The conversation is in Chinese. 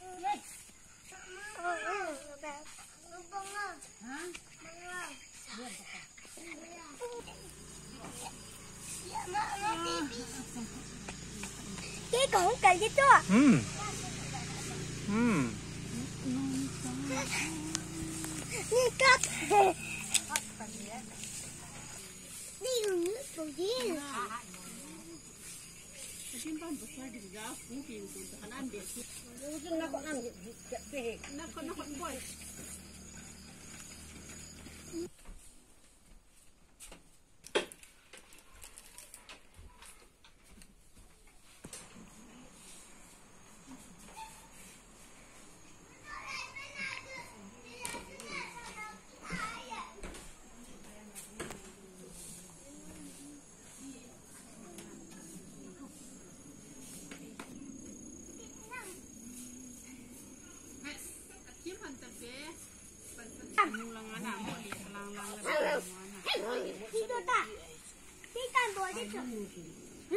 嗯。嗯嗯。妈妈。啊。妈妈。妈妈。妈妈。妈妈。这个红盖子多。嗯。嗯。你看。你有纽扣衣吗？simpan besar di mungkin tuh kanan deh. Mungkin nak nak nak 啊！多大？地大多，嗯。